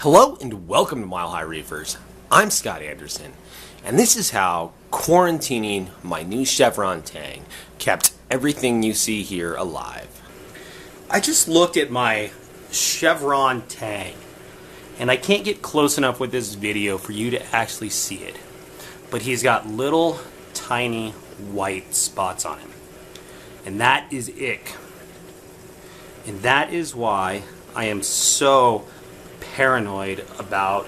Hello and welcome to Mile High Reefers. I'm Scott Anderson, and this is how quarantining my new Chevron Tang kept everything you see here alive. I just looked at my Chevron Tang, and I can't get close enough with this video for you to actually see it. But he's got little tiny white spots on him. And that is ick. And that is why I am so paranoid about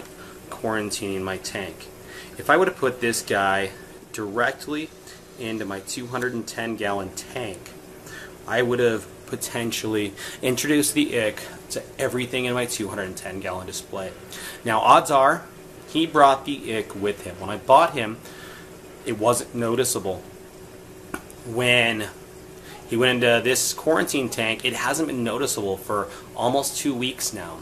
quarantining my tank. If I would have put this guy directly into my 210 gallon tank, I would have potentially introduced the ick to everything in my 210 gallon display. Now odds are he brought the ick with him. When I bought him, it wasn't noticeable. When he went into this quarantine tank, it hasn't been noticeable for almost two weeks now.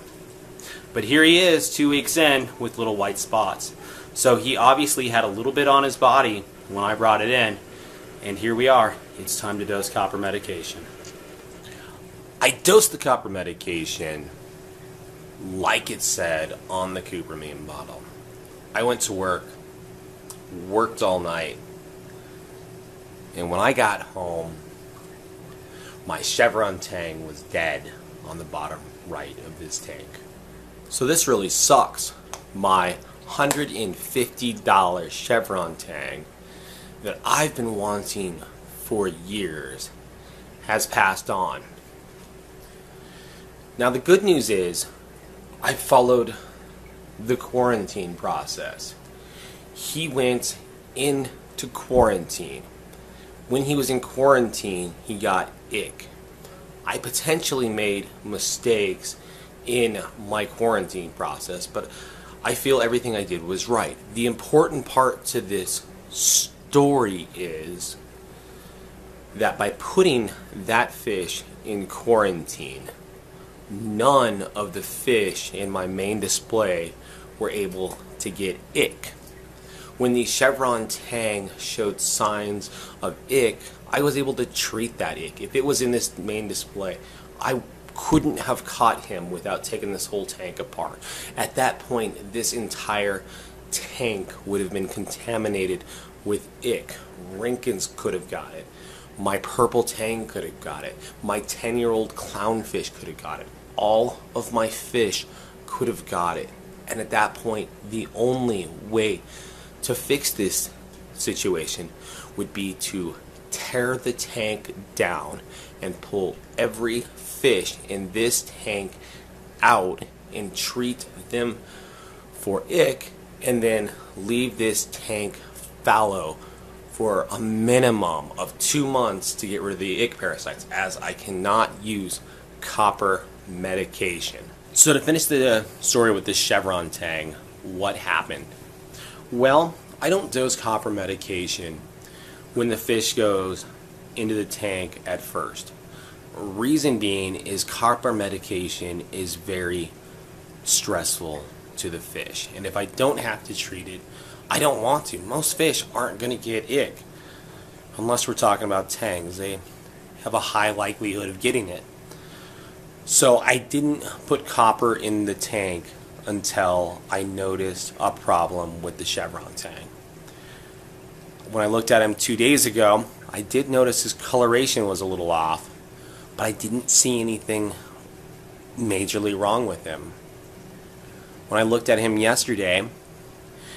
But here he is, two weeks in, with little white spots. So he obviously had a little bit on his body when I brought it in. And here we are. It's time to dose copper medication. I dosed the copper medication like it said on the Cupramine bottle. I went to work, worked all night, and when I got home, my Chevron Tang was dead on the bottom right of this tank. So this really sucks. My $150 Chevron Tang that I've been wanting for years has passed on. Now the good news is I followed the quarantine process. He went into quarantine. When he was in quarantine, he got ick. I potentially made mistakes in my quarantine process, but I feel everything I did was right. The important part to this story is that by putting that fish in quarantine, none of the fish in my main display were able to get ick. When the Chevron Tang showed signs of ick, I was able to treat that ick. If it was in this main display, I couldn't have caught him without taking this whole tank apart. At that point, this entire tank would have been contaminated with ick. Rinkins could have got it. My purple tang could have got it. My 10 year old clownfish could have got it. All of my fish could have got it. And at that point, the only way to fix this situation would be to tear the tank down and pull every fish in this tank out and treat them for ick and then leave this tank fallow for a minimum of two months to get rid of the ick parasites as I cannot use copper medication. So to finish the uh, story with this Chevron Tang, what happened? Well, I don't dose copper medication when the fish goes into the tank at first. Reason being is copper medication is very stressful to the fish. And if I don't have to treat it, I don't want to. Most fish aren't going to get ick. Unless we're talking about tangs. They have a high likelihood of getting it. So I didn't put copper in the tank until I noticed a problem with the Chevron Tang. When I looked at him two days ago, I did notice his coloration was a little off, but I didn't see anything majorly wrong with him. When I looked at him yesterday,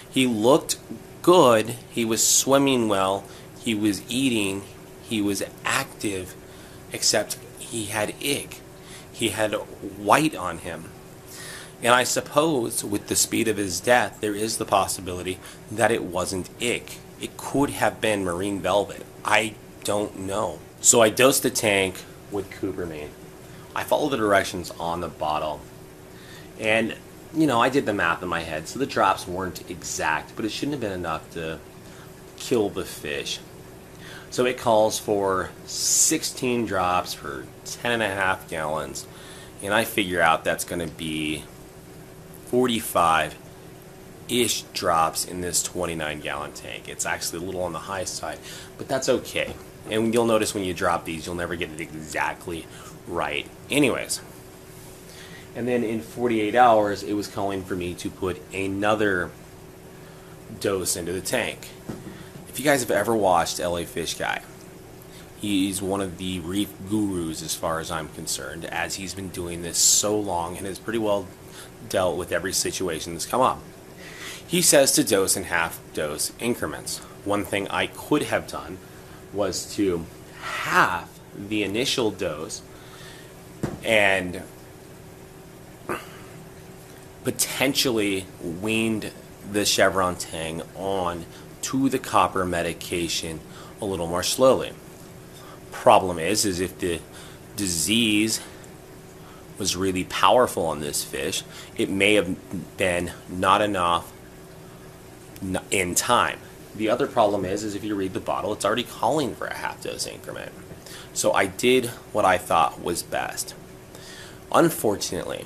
he looked good, he was swimming well, he was eating, he was active, except he had ick. He had white on him. And I suppose with the speed of his death, there is the possibility that it wasn't ick. It could have been marine velvet. I don't know. So I dosed the tank with Cupramine. I followed the directions on the bottle. And, you know, I did the math in my head, so the drops weren't exact, but it shouldn't have been enough to kill the fish. So it calls for 16 drops for 10 and a half gallons. And I figure out that's going to be 45 ish drops in this 29 gallon tank. It's actually a little on the high side, but that's okay. And you'll notice when you drop these, you'll never get it exactly right. Anyways, And then in 48 hours, it was calling for me to put another dose into the tank. If you guys have ever watched LA Fish Guy, he's one of the reef gurus as far as I'm concerned, as he's been doing this so long and has pretty well dealt with every situation that's come up. He says to dose in half dose increments. One thing I could have done was to half the initial dose and potentially weaned the Chevron Tang on to the copper medication a little more slowly. Problem is, is if the disease was really powerful on this fish, it may have been not enough in time. The other problem is, is if you read the bottle, it's already calling for a half dose increment. So I did what I thought was best. Unfortunately,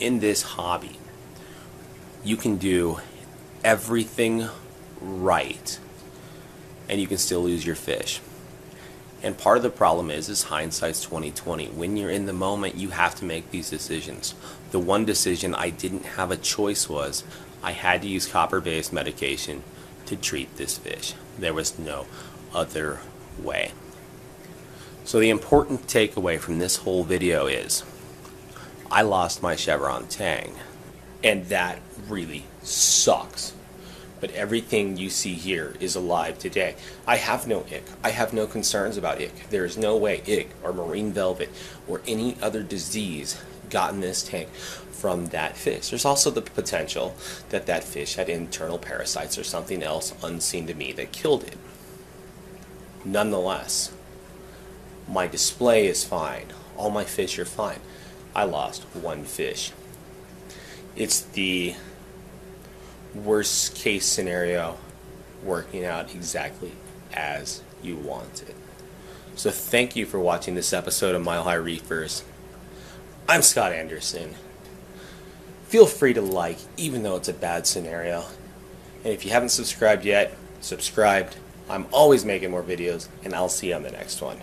in this hobby, you can do everything right and you can still lose your fish. And part of the problem is is hindsight's 2020. When you're in the moment, you have to make these decisions. The one decision I didn't have a choice was I had to use copper-based medication to treat this fish. There was no other way. So the important takeaway from this whole video is I lost my Chevron Tang and that really sucks. But everything you see here is alive today. I have no ick. I have no concerns about ick. There is no way ick or marine velvet or any other disease got in this tank from that fish. There's also the potential that that fish had internal parasites or something else unseen to me that killed it. Nonetheless, my display is fine. All my fish are fine. I lost one fish. It's the worst case scenario working out exactly as you want it. So thank you for watching this episode of Mile High Reefers. I'm Scott Anderson. Feel free to like, even though it's a bad scenario. And if you haven't subscribed yet, subscribed. I'm always making more videos, and I'll see you on the next one.